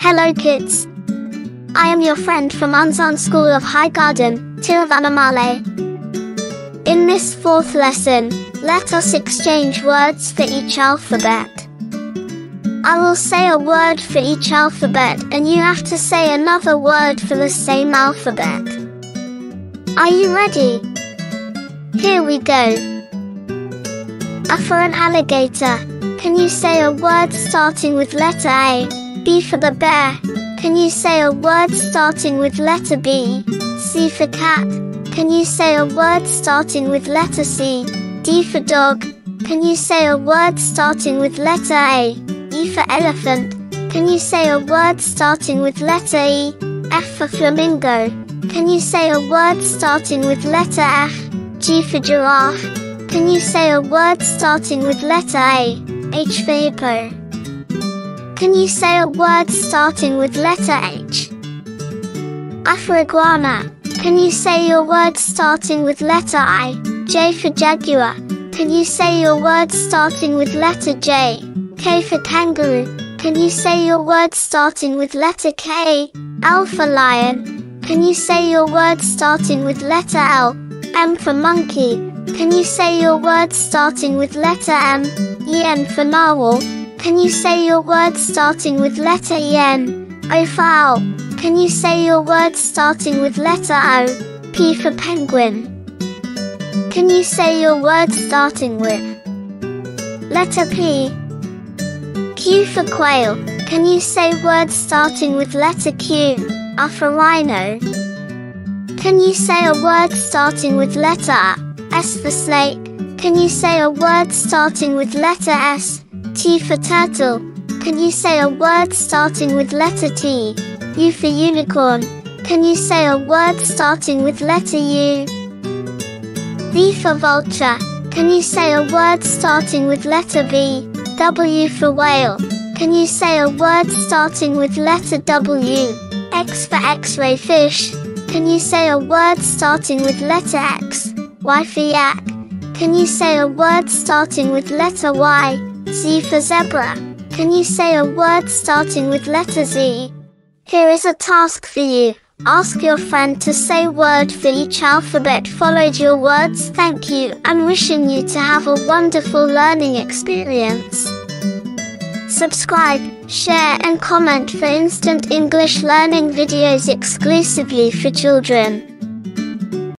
Hello kids. I am your friend from Anzan School of High Garden, Tiruvannamalai. In this fourth lesson, let us exchange words for each alphabet. I will say a word for each alphabet and you have to say another word for the same alphabet. Are you ready? Here we go. A for an alligator. Can you say a word starting with letter A? B for the bear. Can you say a word starting with letter B? C for cat. Can you say a word starting with letter C? D for dog. Can you say a word starting with letter A? E for elephant. Can you say a word starting with letter E? F for flamingo. Can you say a word starting with letter F? G for giraffe. Can you say a word starting with letter A? H for hippo. Can you say a word starting with letter H? for iguana. Can you say your word starting with letter I? J for jaguar. Can you say your word starting with letter J? K for kangaroo. Can you say your word starting with letter K? L for lion. Can you say your word starting with letter L? M for monkey. Can you say your word starting with letter M? En for narwhal. Can you say your words starting with letter En? O for owl. Can you say your words starting with letter O? P for penguin. Can you say your words starting with letter P? Q for quail. Can you say words starting with letter Q? R for rhino. Can you say a word starting with letter R? S for snake. Can you say a word starting with letter S? T for turtle. Can you say a word starting with letter T? U for unicorn. Can you say a word starting with letter U? V for vulture. Can you say a word starting with letter V? W for whale. Can you say a word starting with letter W? X for x-ray fish. Can you say a word starting with letter X? Y for yak. Can you say a word starting with letter Y? Z for zebra. Can you say a word starting with letter Z? Here is a task for you. Ask your friend to say word for each alphabet followed your words. Thank you and wishing you to have a wonderful learning experience. Subscribe, share and comment for instant English learning videos exclusively for children.